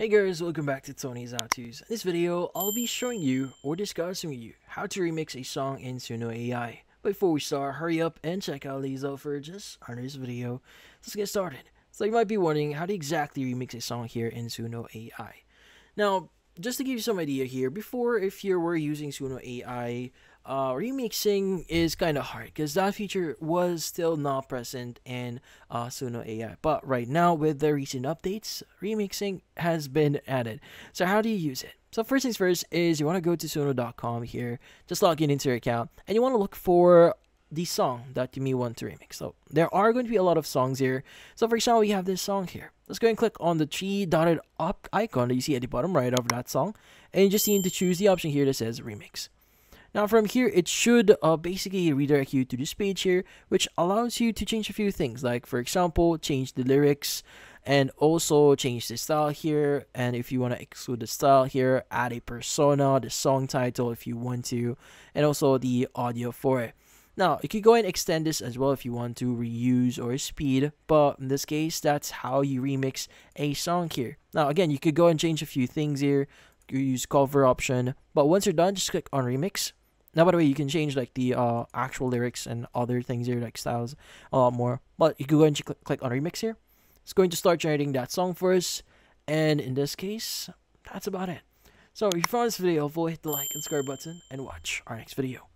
Hey guys, welcome back to Tony's To's. In this video, I'll be showing you or discussing with you how to remix a song in Suno AI. Before we start, hurry up and check out these offers just under this video. Let's get started. So you might be wondering how to exactly remix a song here in Suno AI. Now, just to give you some idea here, before if you were using Suno AI, uh, remixing is kind of hard because that feature was still not present in uh, Suno AI. But right now, with the recent updates, remixing has been added. So how do you use it? So first things first is you want to go to suno.com here, just log in into your account, and you want to look for the song that you may want to remix. So there are going to be a lot of songs here. So for example, we have this song here. Let's go and click on the three dotted up icon that you see at the bottom right of that song, and you just need to choose the option here that says remix. Now from here, it should uh, basically redirect you to this page here, which allows you to change a few things, like for example, change the lyrics, and also change the style here and if you want to exclude the style here add a persona the song title if you want to and also the audio for it now you could go and extend this as well if you want to reuse or speed but in this case that's how you remix a song here now again you could go and change a few things here you use cover option but once you're done just click on remix now by the way you can change like the uh, actual lyrics and other things here like styles a lot more but you can go and click on remix here it's going to start generating that song for us. And in this case, that's about it. So if you found this video helpful, hit the like and subscribe button and watch our next video.